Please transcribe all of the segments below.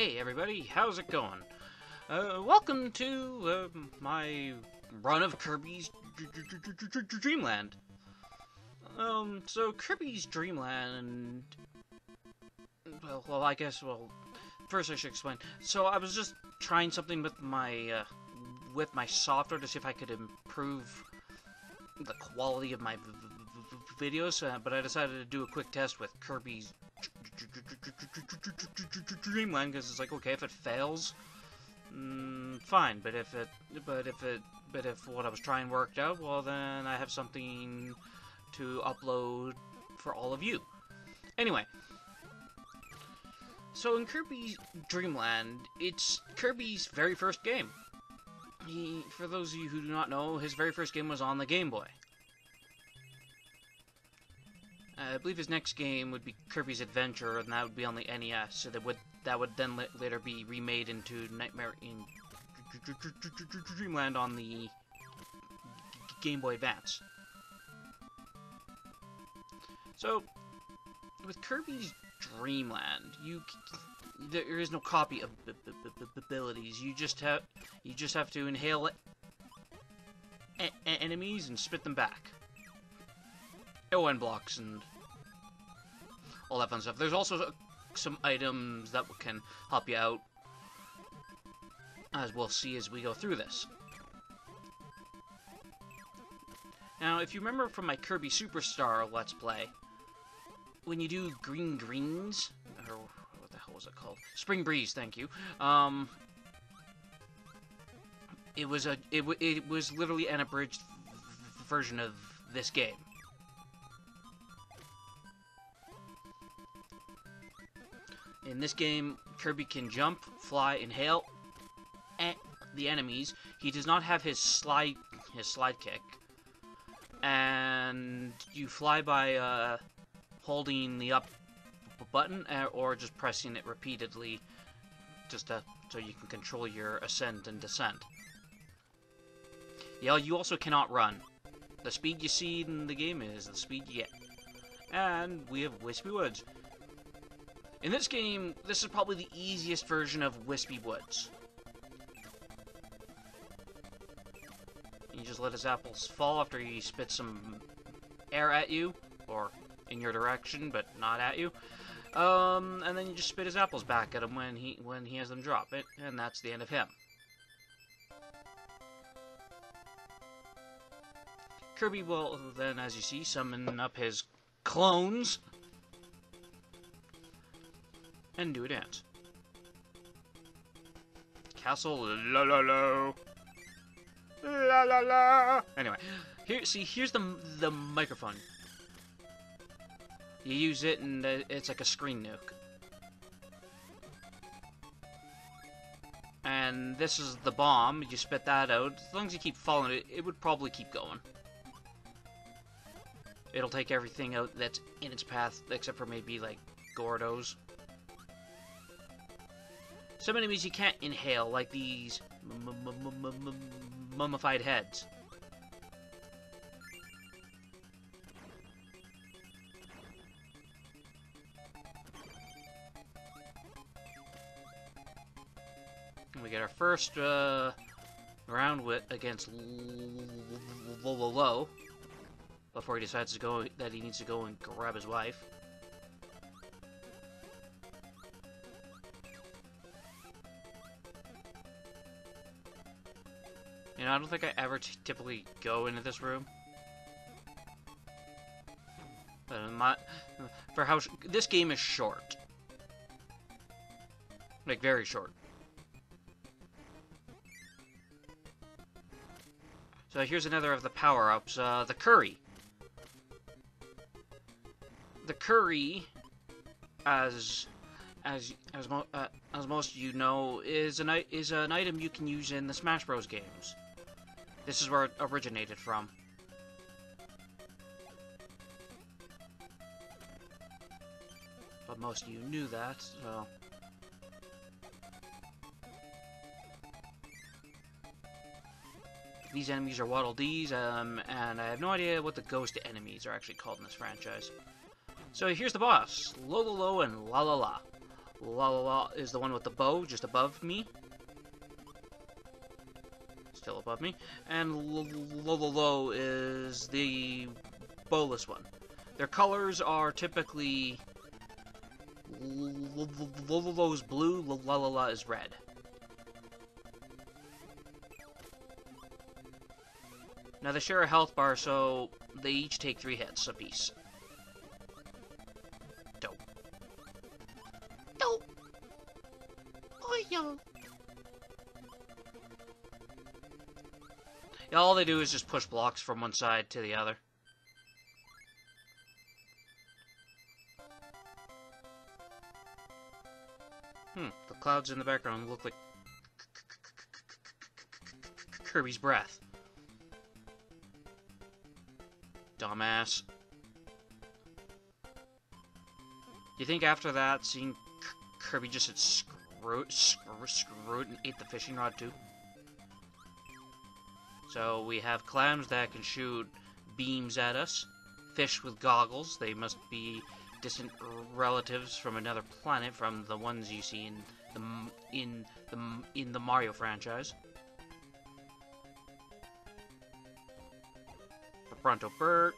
Hey everybody, how's it going? Uh, welcome to uh, my run of Kirby's Dreamland. Um, so Kirby's Dreamland. Well, well, I guess. Well, first I should explain. So I was just trying something with my uh, with my software to see if I could improve the quality of my videos, uh, but I decided to do a quick test with Kirby's Dreamland because it's like okay if it fails, mm, fine. But if it, but if it, but if what I was trying worked out, well then I have something to upload for all of you. Anyway, so in Kirby's Dreamland, it's Kirby's very first game. He, for those of you who do not know, his very first game was on the Game Boy. I believe his next game would be Kirby's Adventure, and that would be on the NES. So that would that would then later be remade into Nightmare in Dreamland on the Game Boy Advance. So, with Kirby's Dreamland, you there is no copy of abilities. You just have you just have to inhale enemies and spit them back. ON blocks and all that fun stuff. There's also some items that can help you out, as we'll see as we go through this. Now, if you remember from my Kirby Superstar Let's Play, when you do green greens, or what the hell was it called? Spring Breeze, thank you. Um, it was a it, it was literally an abridged version of this game. In this game, Kirby can jump, fly, and inhale the enemies. He does not have his slide his slide kick. And you fly by uh, holding the up button uh, or just pressing it repeatedly just to, so you can control your ascent and descent. Yeah, you also cannot run. The speed you see in the game is the speed you get. And we have Wispy Woods. In this game, this is probably the easiest version of Wispy Woods. You just let his apples fall after he spits some air at you, or in your direction, but not at you. Um, and then you just spit his apples back at him when he when he has them drop it, and that's the end of him. Kirby will then, as you see, summon up his clones and do a dance. Castle la la la la la la. Anyway, here see here's the the microphone. You use it and it's like a screen nuke. And this is the bomb. You spit that out. As long as you keep following it, it would probably keep going. It'll take everything out that's in its path, except for maybe, like, Gordos. Some enemies you can't inhale, like these mummified heads. And we get our first uh, round with against Low before he decides to go that he needs to go and grab his wife. You know, I don't think I ever typically go into this room. But my, for how this game is short, like very short. So here's another of the power-ups, uh, the curry. The curry, as as as, mo uh, as most you know, is an is an item you can use in the Smash Bros. games. This is where it originated from. But most of you knew that, so... These enemies are Waddle Dees, um, and I have no idea what the ghost enemies are actually called in this franchise. So here's the boss, Lo Lo Lo and La La La. La La La is the one with the bow just above me. Still above me. And Lolo is the bowless one. Their colors are typically Lolo is blue, La La La is red. Now they share a health bar, so they each take three hits apiece. Dope. Dope. Oh, yo. All they do is just push blocks from one side to the other. Hmm, the clouds in the background look like Kirby's breath. Dumbass. You think after that, seeing Kirby just had screwed, screwed, screwed and ate the fishing rod too? So we have clams that can shoot beams at us, fish with goggles, they must be distant relatives from another planet from the ones you see in the in the in the Mario franchise. Bronto Burt,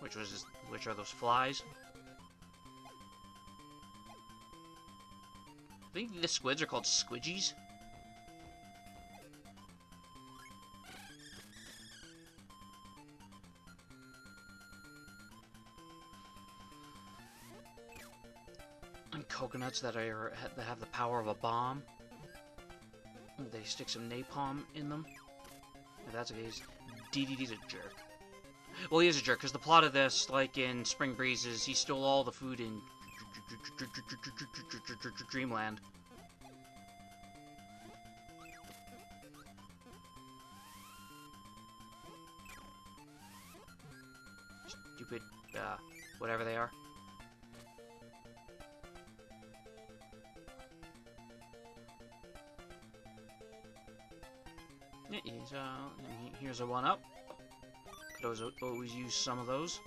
which was which are those flies. I think the squids are called squidgies. Coconuts that are that have the power of a bomb. They stick some napalm in them. If that's the case, Dedede's a jerk. Well, he is a jerk, because the plot of this, like in Spring Breezes, he stole all the food in Dreamland. Stupid, uh, whatever they are. Here's, uh, here's a one-up. Could always use some of those.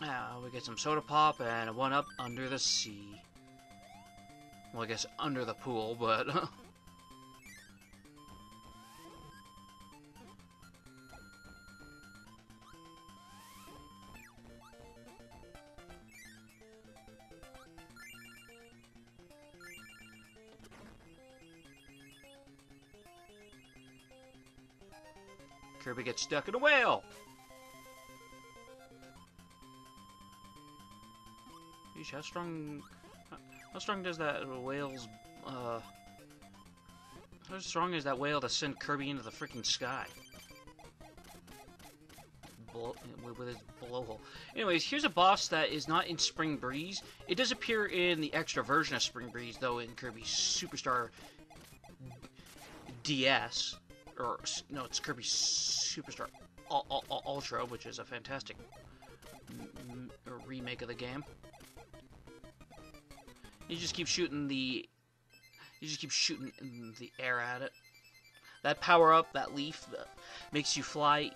Now we get some soda pop and a one up under the sea. Well, I guess under the pool, but. Kirby gets stuck in a whale! How strong... How strong does that whale's... Uh... How strong is that whale to send Kirby into the freaking sky? Blow, with his blowhole. Anyways, here's a boss that is not in Spring Breeze. It does appear in the extra version of Spring Breeze, though, in Kirby Superstar DS. Or, no, it's Kirby Superstar Ultra, which is a fantastic remake of the game. You just keep shooting the... You just keep shooting in the air at it. That power up, that leaf, that makes you fly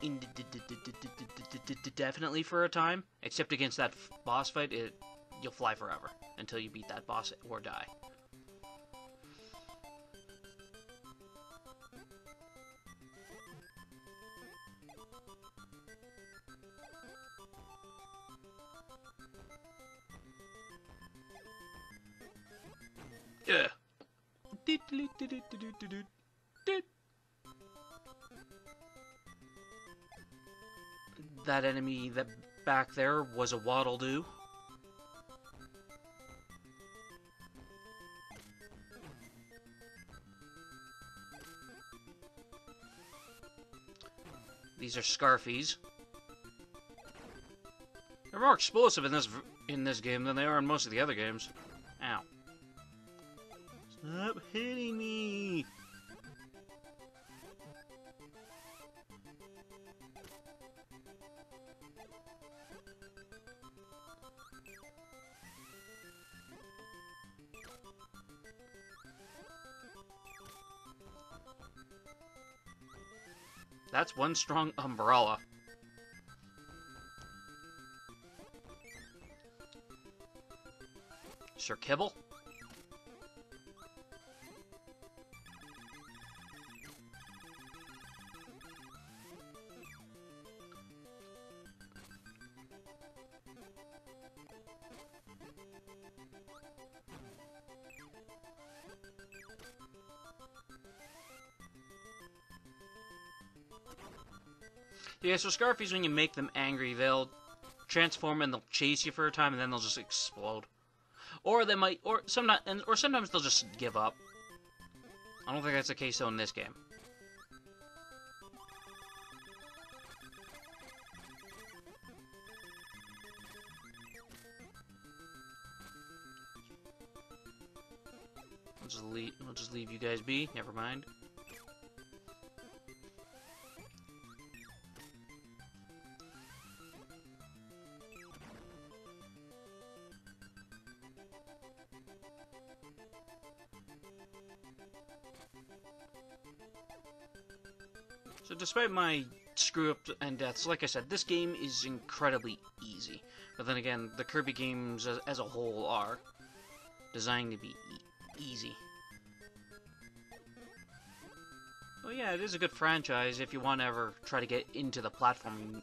indefinitely for a time. Except against that boss fight, it you'll fly forever until you beat that boss or die. That enemy that back there was a Waddle Doo. These are Scarfies. They're more explosive in this in this game than they are in most of the other games. That's one strong umbrella. Sir Kibble? Yeah, so Scarfies, when you make them angry, they'll transform and they'll chase you for a time, and then they'll just explode. Or they might, or sometimes, or sometimes they'll just give up. I don't think that's the case though in this game. I'll just leave. I'll just leave you guys be. Never mind. Despite my screw up and deaths, like I said, this game is incredibly easy. But then again, the Kirby games as, as a whole are designed to be e easy. Well, yeah, it is a good franchise if you want to ever try to get into the platforming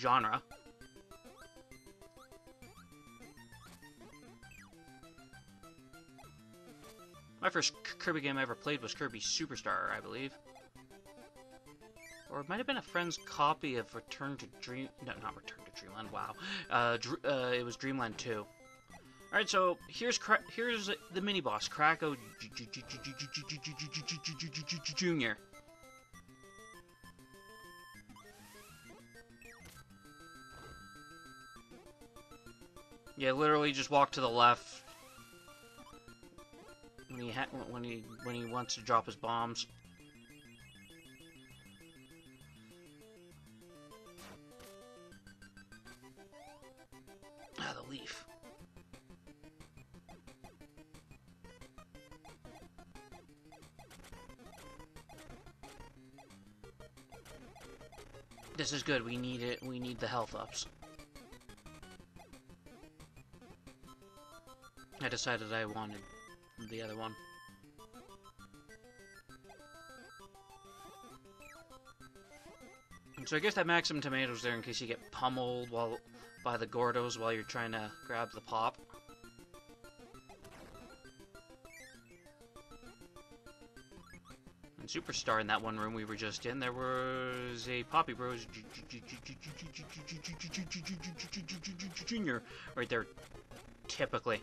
genre. My first Kirby game I ever played was Kirby Superstar, I believe. Or it might have been a friend's copy of Return to Dream... No, not Return to Dreamland, wow. Uh, Dr uh, it was Dreamland 2. Alright, so here's Cra here's the mini-boss, Kracko Jr. Yeah, literally just walk to the left when he when he when he wants to drop his bombs. This is good. We need it. We need the health ups. I decided I wanted the other one. So I guess that Maximum Tomatoes there in case you get pummeled while by the Gordos while you're trying to grab the pop. Superstar in that one room we were just in, there was a Poppy Bros Junior right there, typically.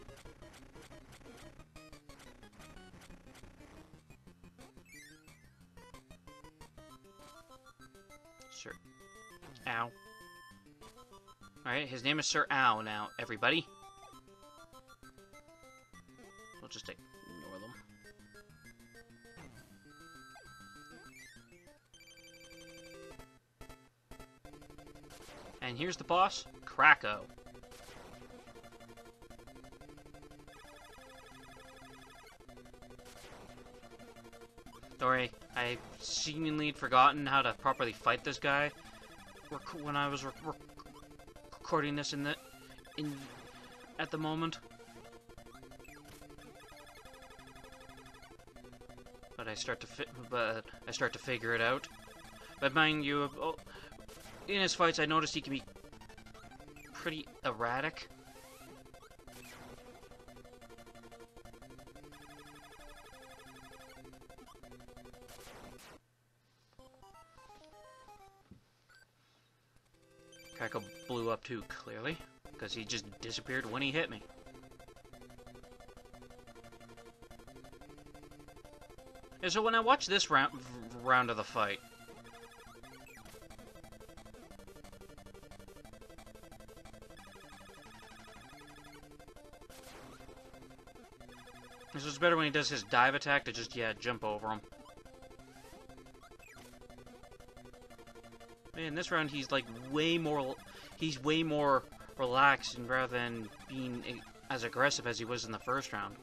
Sir. Ow. Alright, his name is Sir Ow now, everybody. We'll just ignore And here's the boss, Kracko. Sorry, I seemingly forgotten how to properly fight this guy when I was recording this in the in at the moment. But I start to but I start to figure it out. But mind you, oh, in his fights, I noticed he can be pretty erratic. Kracko blew up too, clearly. Because he just disappeared when he hit me. And so when I watch this round, round of the fight, So it's better when he does his dive attack to just, yeah, jump over him. Man, this round he's like way more, he's way more relaxed and rather than being as aggressive as he was in the first round.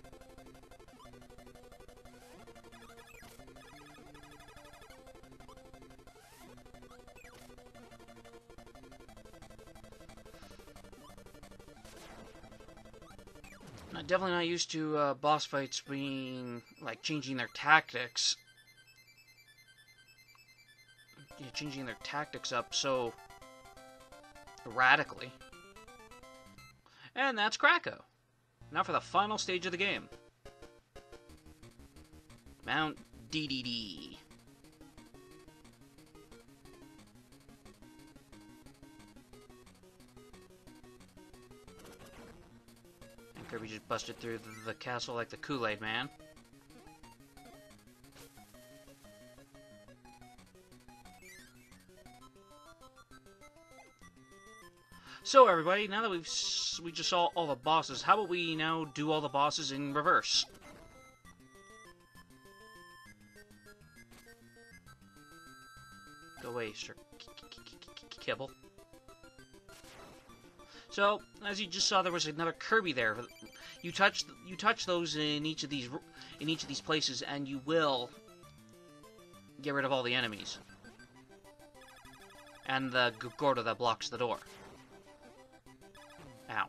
Definitely not used to uh, boss fights being, like, changing their tactics. Yeah, changing their tactics up so radically. And that's Kracko. Now for the final stage of the game. Mount Dedede. Kirby just busted through the, the castle like the Kool-Aid man. So everybody, now that we've we just saw all the bosses, how about we now do all the bosses in reverse? Go away, Sir Kibble. So, as you just saw, there was another Kirby there. You touch you touch those in each of these in each of these places, and you will get rid of all the enemies and the Gordo that blocks the door. Ow.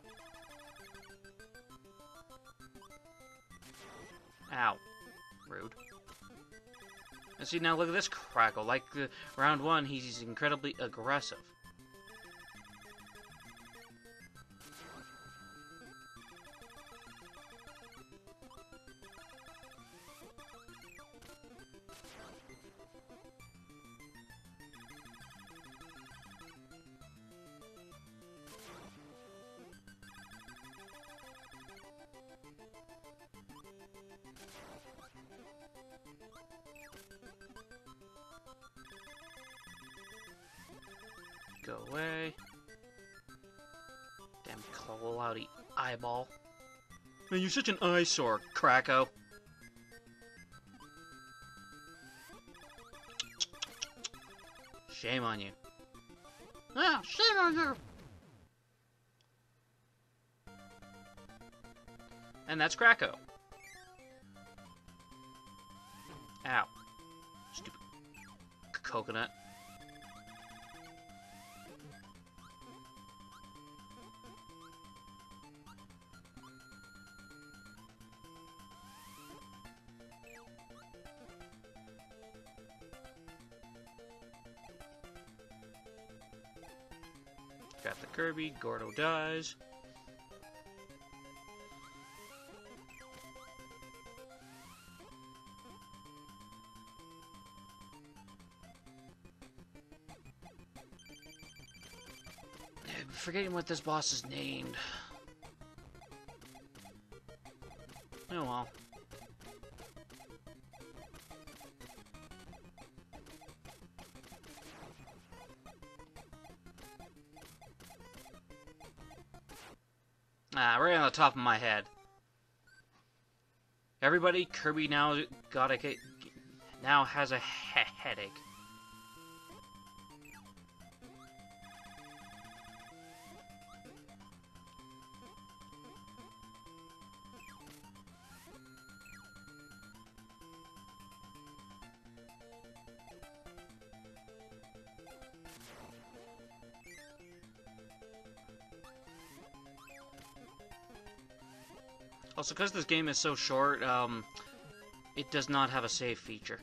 Ow. Rude. And see, now look at this Kracko. Like the round one, he's incredibly aggressive. Go away. Damn cloudy eyeball. Man, you're such an eyesore, Kracko. Shame on you. Ah, shame on you! And that's Kracko. Ow. Stupid coconut. Kirby, Gordo dies. I'm forgetting what this boss is named. Top of my head. Everybody, Kirby now got a now has a he headache. Also, because this game is so short, um, it does not have a save feature.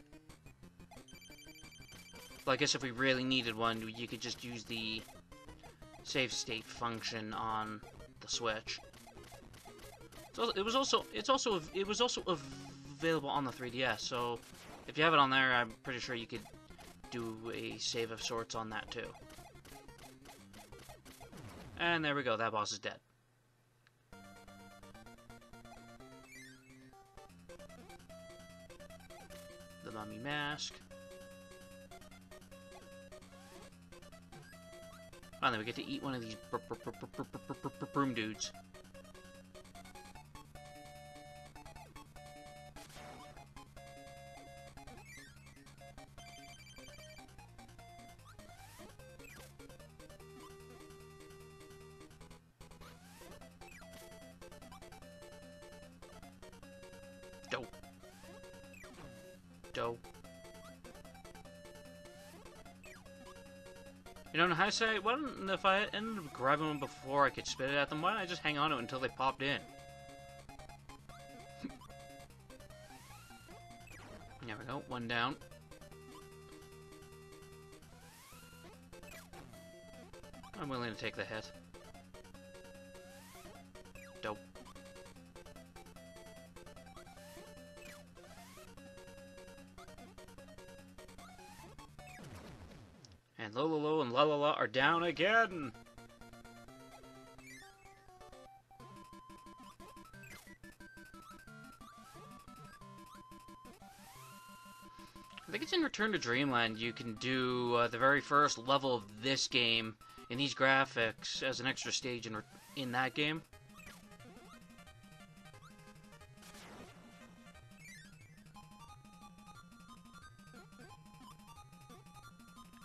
I guess if we really needed one, you could just use the save state function on the Switch. So it was also it's also it was also available on the 3DS. So if you have it on there, I'm pretty sure you could do a save of sorts on that too. And there we go. That boss is dead. The mummy mask. Finally, we get to eat one of these broom dudes. You know to say, why don't, if I ended up grabbing one before I could spit it at them, why don't I just hang on to it until they popped in? there we go, one down. I'm willing to take the hit. Down again! I think it's in Return to Dreamland you can do uh, the very first level of this game in these graphics as an extra stage in, in that game.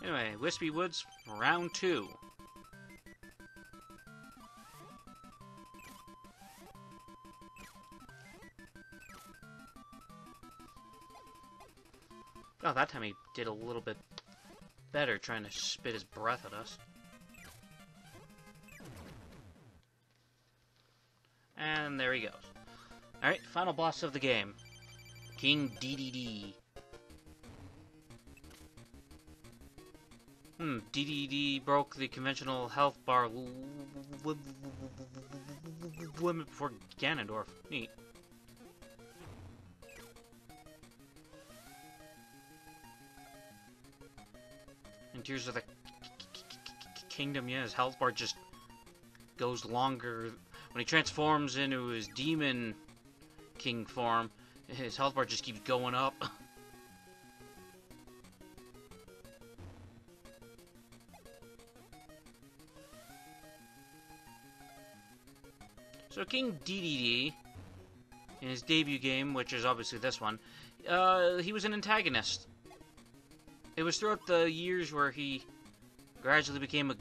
Anyway, Wispy Woods, round two. Oh, that time he did a little bit better trying to spit his breath at us. And there he goes. Alright, final boss of the game. King Dedede. Hmm, Dedede broke the conventional health bar limit before Ganondorf. Neat. In Tears of the Kingdom, yeah, his health bar just goes longer. When he transforms into his demon king form, his health bar just keeps going up. King Dedede, in his debut game, which is obviously this one, uh, he was an antagonist. It was throughout the years where he gradually became a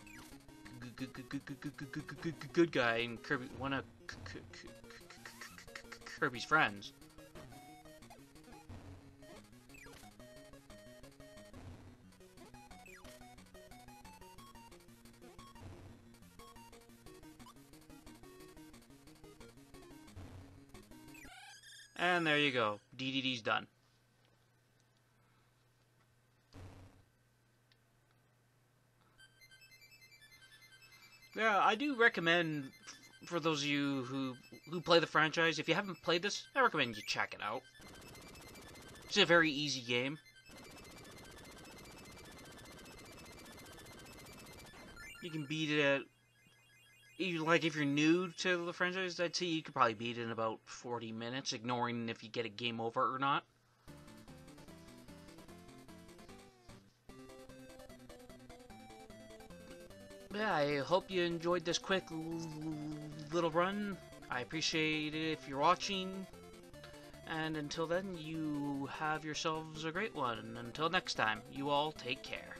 good guy and Kirby, one of Kirby's friends. And there you go. Dedede's done. Yeah, I do recommend for those of you who who play the franchise, if you haven't played this, I recommend you check it out. It's a very easy game. You can beat it at like if you're new to the franchise, I'd say you could probably beat it in about 40 minutes, ignoring if you get a game over or not. yeah, I hope you enjoyed this quick little run. I appreciate it if you're watching. And until then, you have yourselves a great one. Until next time, you all take care.